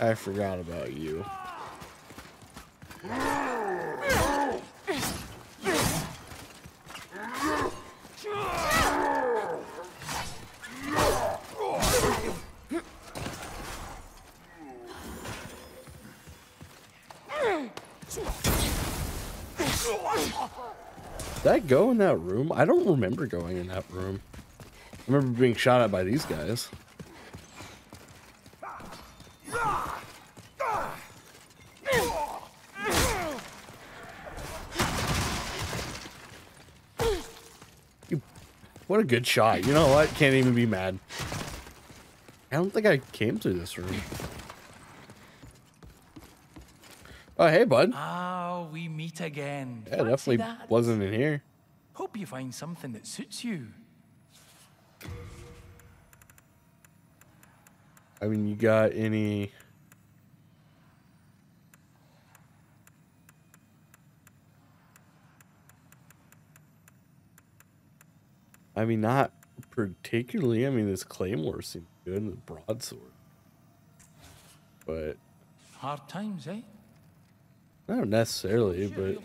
I forgot about you. Did I go in that room? I don't remember going in that room. I remember being shot at by these guys. You, what a good shot. You know what? Can't even be mad. I don't think I came through this room. Oh, hey, bud. Ah, we meet again. Yeah, Fancy definitely that. wasn't in here. Hope you find something that suits you. I mean, you got any... I mean, not particularly. I mean, this claymore seems good, and the broadsword. But, Hard times, eh? not necessarily, but...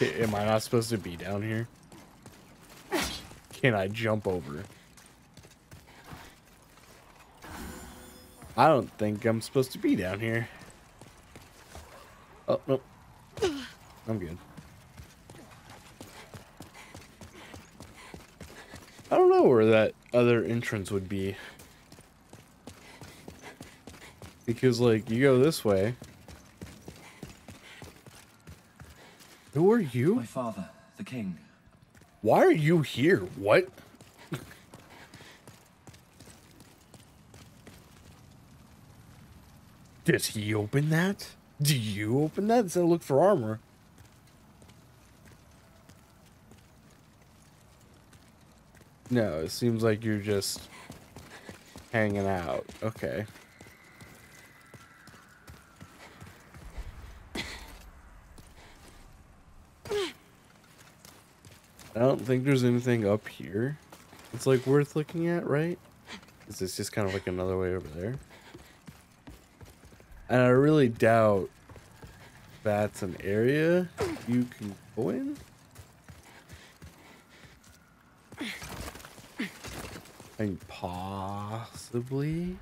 Am I not supposed to be down here? Can I jump over? I don't think I'm supposed to be down here. Oh, nope. I'm good. I don't know where that other entrance would be. Because, like, you go this way. Who are you? My father, the king. Why are you here? What? Does he open that? Do you open that? Does that look for armor? No, it seems like you're just hanging out. Okay. I don't think there's anything up here. It's like worth looking at, right? Is this just kind of like another way over there? And I really doubt that's an area you can go in. I mean, possibly.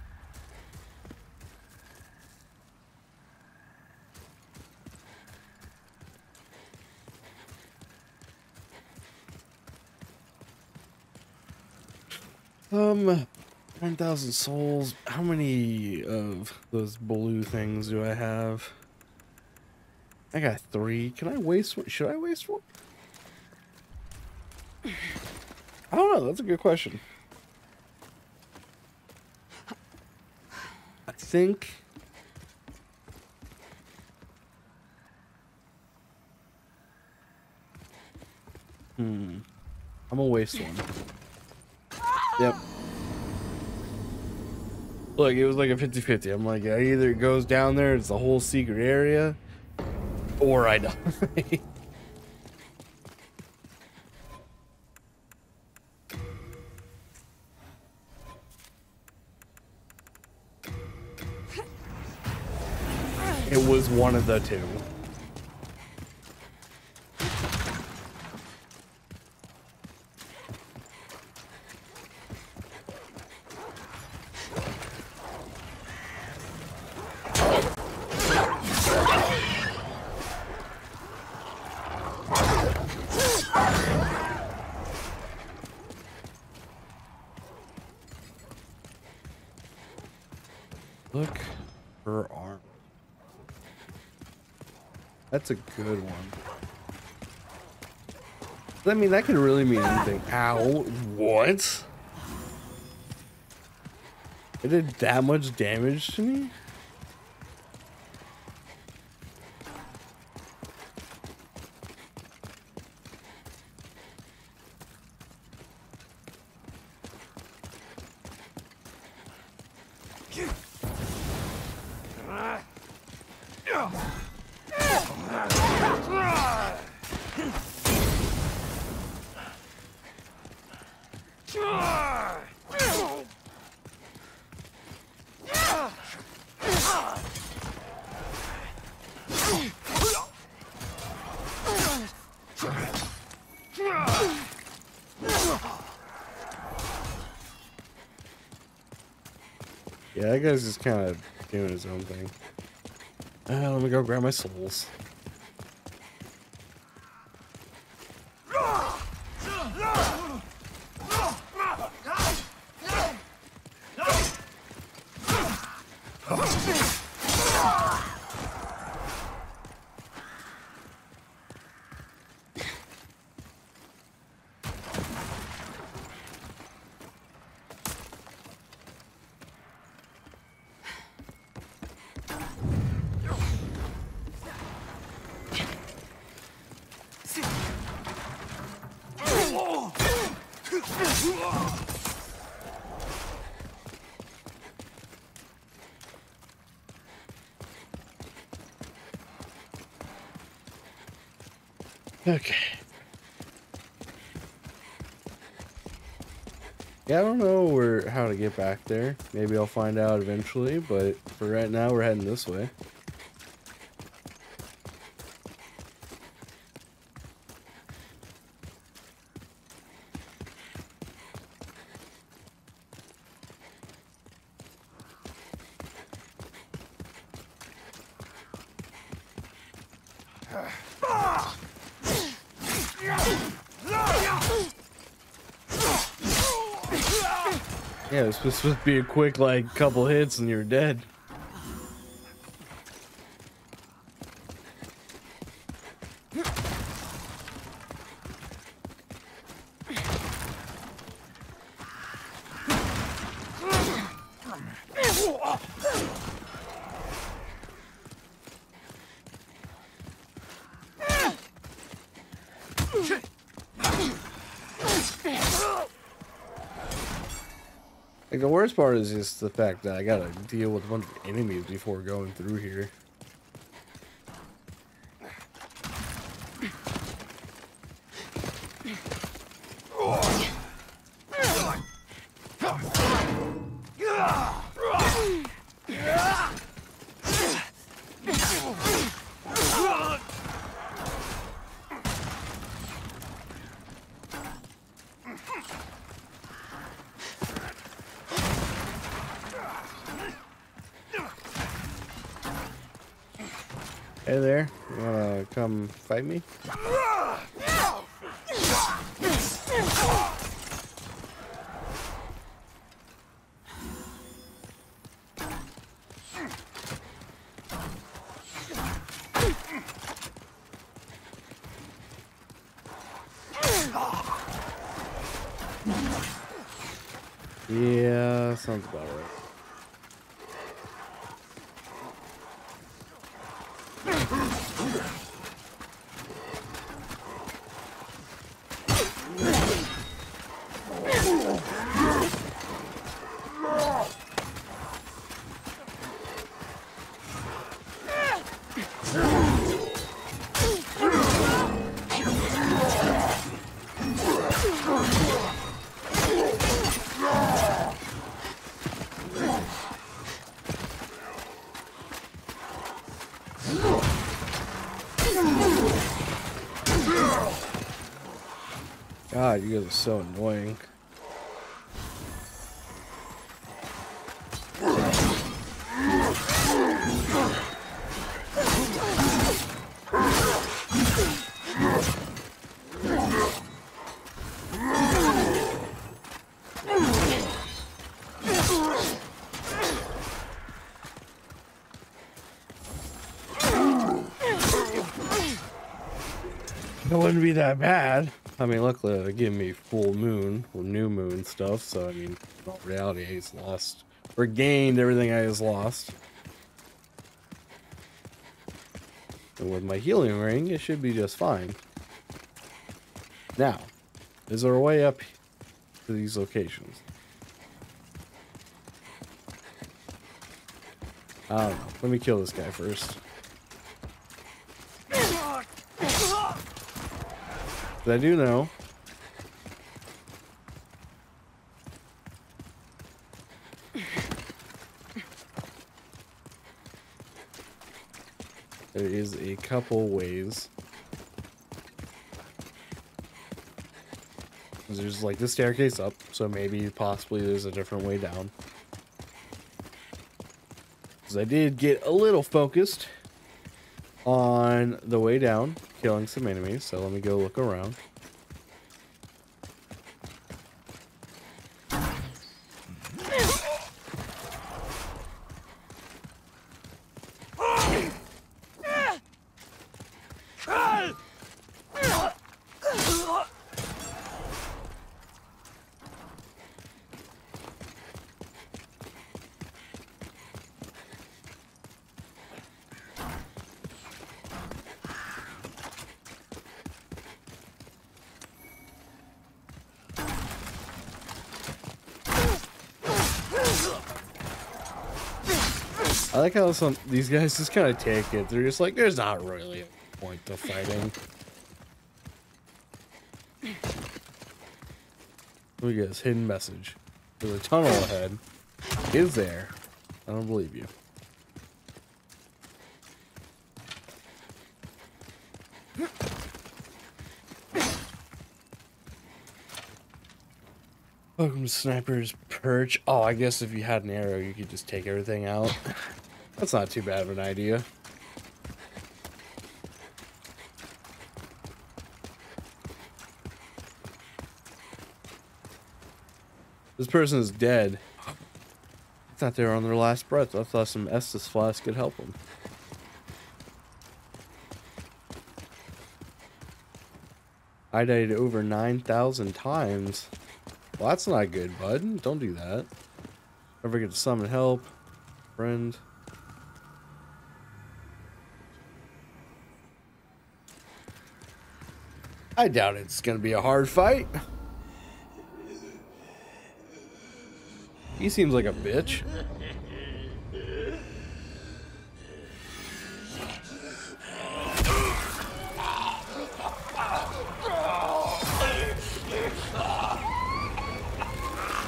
Um, 9,000 souls. How many of those blue things do I have? I got three. Can I waste one? Should I waste one? I don't know. That's a good question. I think. Hmm. I'm gonna waste one. Yep. Look, it was like a 50 50. I'm like, yeah, either it goes down there, it's a whole secret area, or I die. it was one of the two. Look her arm. That's a good one. I mean, that could really mean anything. Ow. What? It did that much damage to me? Yeah, that guy's just kind of doing his own thing. Uh, let me go grab my souls. Okay. Yeah, I don't know where how to get back there. Maybe I'll find out eventually, but for right now we're heading this way. Ah. Yeah, it's supposed to be a quick like couple hits and you're dead. Like the worst part is just the fact that I gotta deal with a bunch of enemies before going through here. Hey there, you wanna come fight me? Yeah, sounds about right. God, you guys are so annoying. It wouldn't be that bad. I mean, luckily they give me full moon or new moon stuff, so I mean, in reality, I just lost or gained everything I just lost. And with my healing ring, it should be just fine. Now, is there a way up to these locations? I don't know. Let me kill this guy first. I do know. There is a couple ways. There's like the staircase up, so maybe possibly there's a different way down. Because I did get a little focused on the way down, killing some enemies, so let me go look around. I like how some these guys just kind of take it. They're just like, there's not really a point to fighting. Look at this hidden message. There's a tunnel ahead. Is there? I don't believe you. Welcome to Sniper's Perch. Oh, I guess if you had an arrow, you could just take everything out. That's not too bad of an idea. This person is dead. I thought they were on their last breath. I thought some Estus flask could help them. I died over 9,000 times. Well, that's not good, bud. Don't do that. Don't forget to summon help. Friend. I doubt it's going to be a hard fight. He seems like a bitch.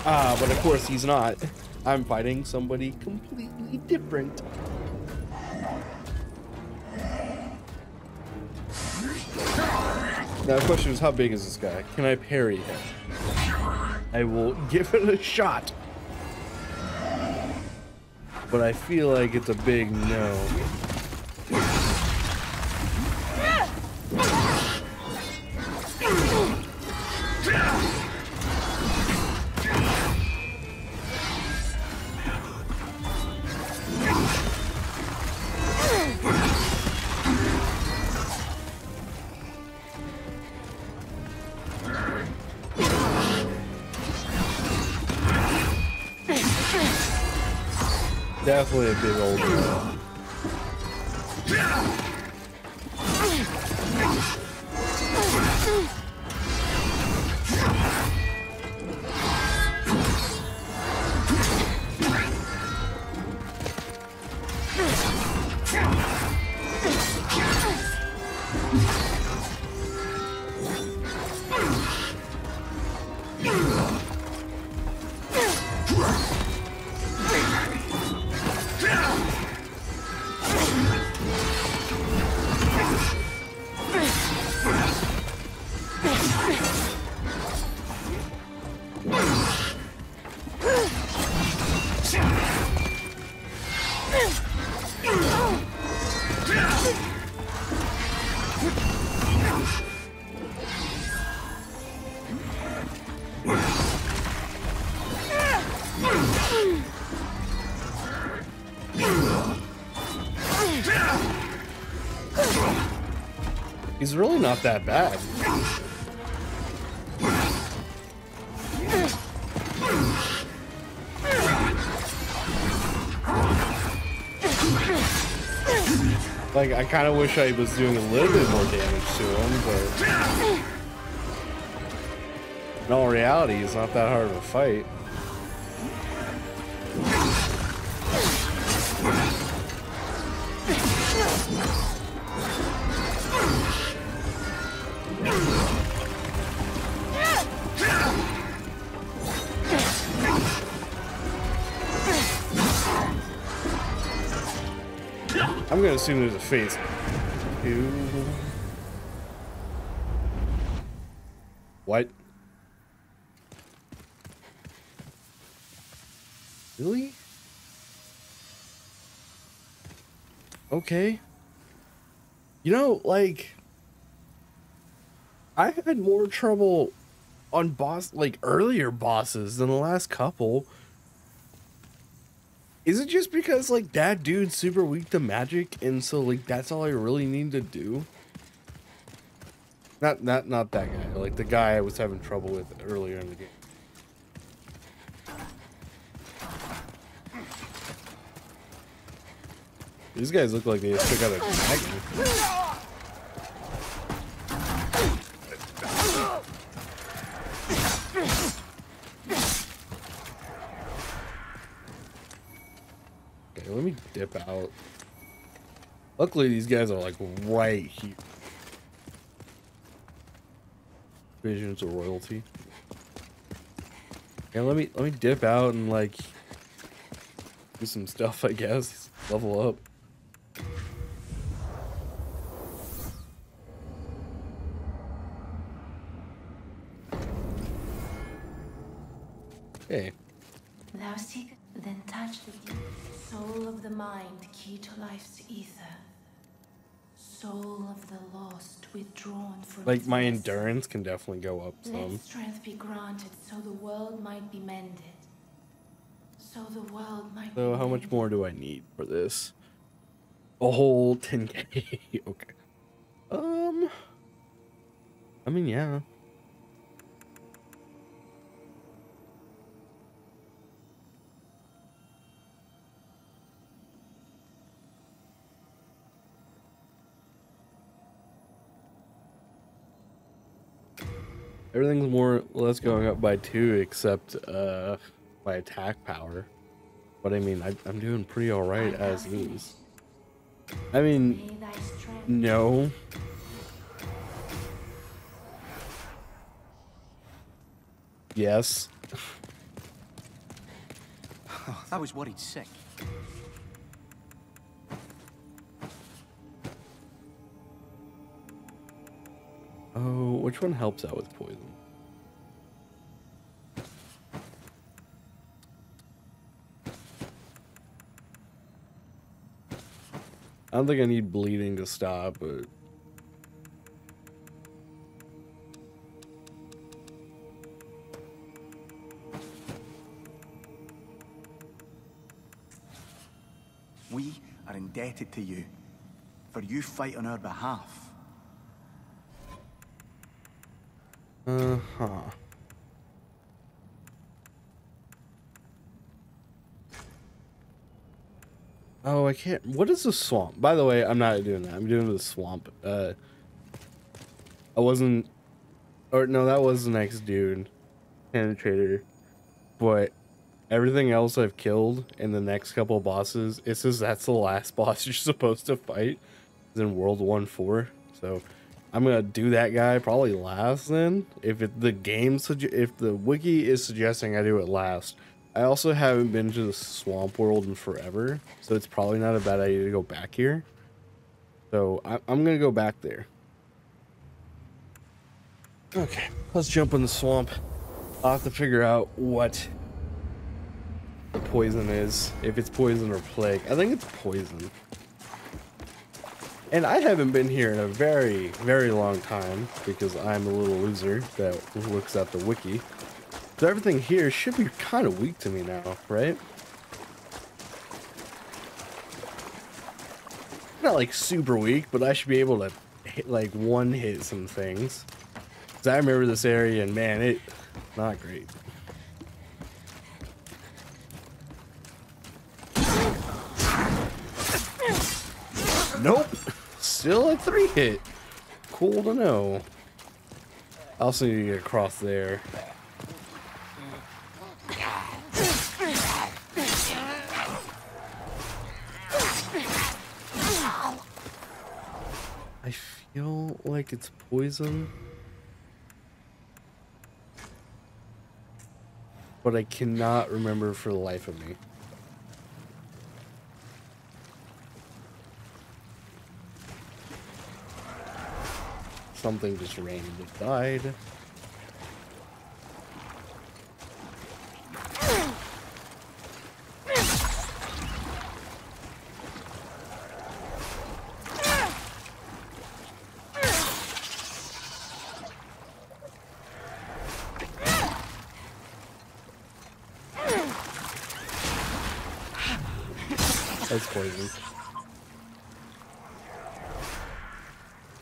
Ah, but of course he's not. I'm fighting somebody completely different. Now the question is, how big is this guy? Can I parry him? I will give it a shot. But I feel like it's a big no. Definitely a big old. He's really not that bad. Like, I kind of wish I was doing a little bit more damage to him, but... In all reality, it's not that hard of a fight. Gonna assume there's a face. two. What? Really? Okay. You know, like I had more trouble on boss like earlier bosses than the last couple. Is it just because like that dude's super weak to magic and so like that's all I really need to do? Not not not that guy, like the guy I was having trouble with earlier in the game. These guys look like they just took out a dragon. Okay, let me out. Luckily, these guys are like right here. Visions of royalty. And let me let me dip out and like do some stuff. I guess level up. Okay. Thou then touch the soul of the mind, key to life's ether. Soul of the lost, withdrawn from Like my endurance can definitely go up Let some. strength be granted, so the world might be mended. So the world might. So how much more do I need for this? A whole 10k. okay. Um. I mean, yeah. Everything's more or less going up by two, except uh, my attack power. But I mean, I, I'm doing pretty alright Art thou as is. I mean, May thy strength. no. Yes. I was worried sick. Oh, which one helps out with poison? I don't think I need bleeding to stop, but We are indebted to you, for you fight on our behalf. Uh huh. Oh, I can't. What is the swamp? By the way, I'm not doing that. I'm doing the swamp. Uh, I wasn't, or no, that was the next dude, penetrator. But everything else I've killed in the next couple bosses, it says that's the last boss you're supposed to fight. Is in World One Four. So I'm gonna do that guy probably last. Then, if it, the game if the wiki is suggesting I do it last, I also haven't been to the swamp world in forever, so it's probably not a bad idea to go back here. So I, I'm gonna go back there. Okay, let's jump in the swamp. I'll have to figure out what the poison is. If it's poison or plague. I think it's poison. And I haven't been here in a very, very long time because I'm a little loser that looks at the wiki. So everything here should be kind of weak to me now, right? Not like super weak, but I should be able to hit, like one hit some things. Cause I remember this area and man, it not great. Nope. Still a three hit. Cool to know. I also need to get across there. I feel like it's poison. But I cannot remember for the life of me. Something just randomly died. That's.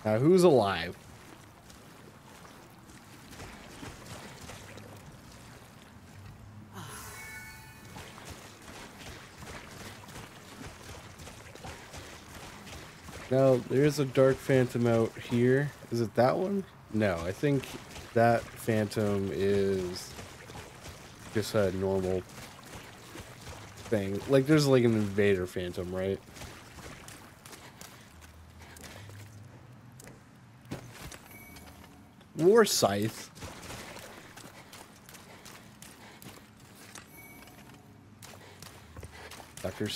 Now, who's alive? Now, there's a Dark Phantom out here. Is it that one? No, I think that Phantom is just a normal thing. Like, there's like an Invader Phantom, right? War Scythe. Dr.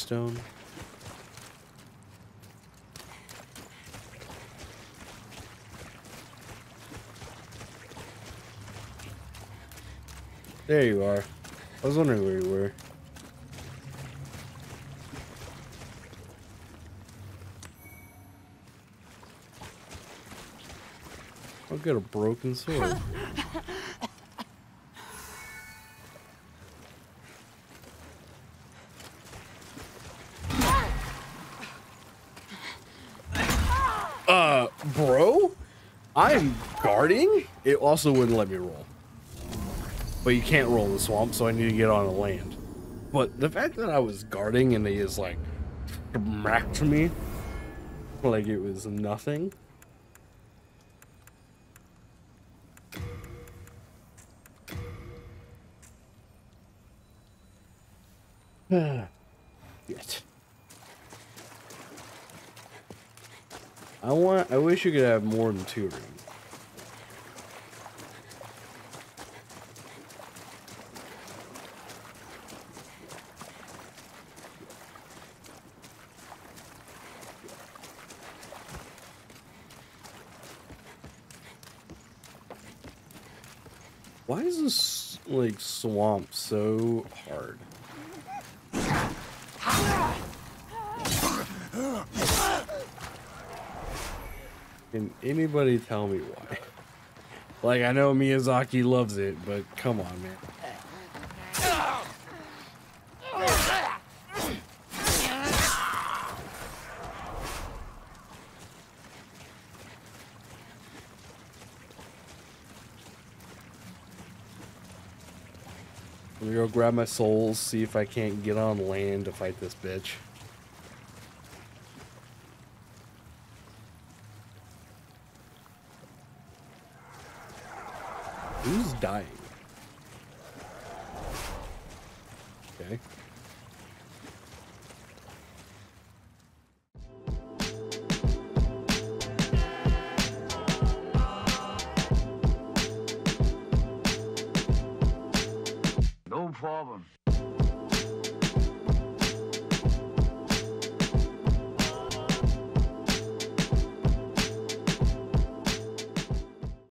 There you are. I was wondering where you were. I'll get a broken sword. uh, bro? I'm guarding? It also wouldn't let me roll. But you can't roll the swamp, so I need to get on the land. But the fact that I was guarding and they just like smacked me like it was nothing. Shit. I want. I wish you could have more than two rooms. Why is this like swamp so hard? Can anybody tell me why? Like I know Miyazaki loves it, but come on, man. Let me go grab my souls, see if I can't get on land to fight this bitch.